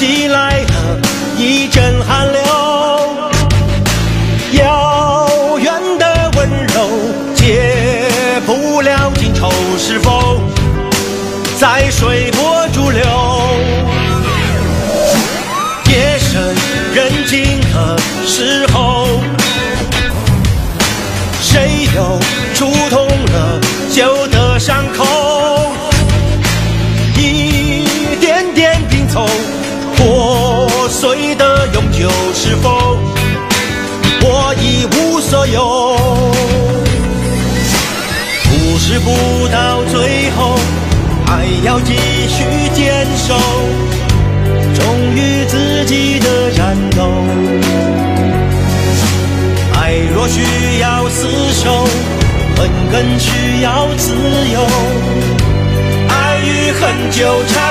袭来的一阵寒流，遥远的温柔解不了今愁，是否在水波逐流？破碎的永久是否？我一无所有。故事不到最后，还要继续坚守，忠于自己的战斗。爱若需要厮守，恨更需要自由。爱与恨纠缠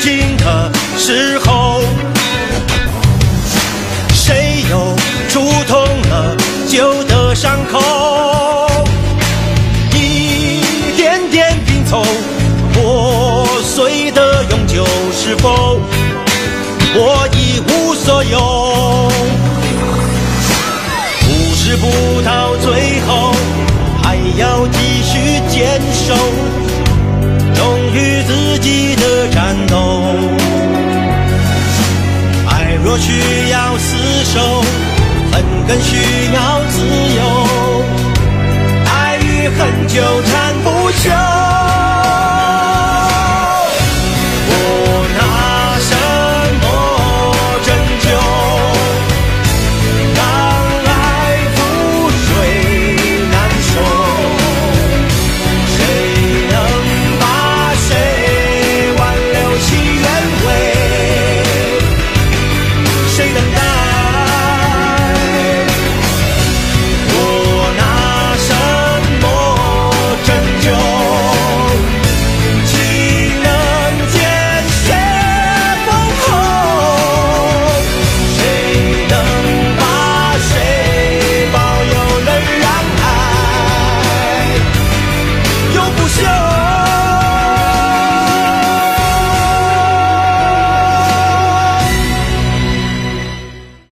人静的时候，谁又触痛了旧的伤口？一点点拼凑，破碎的永久是否？我一无所有。故事不到最后，还要继续坚守。厮守，恨更需要自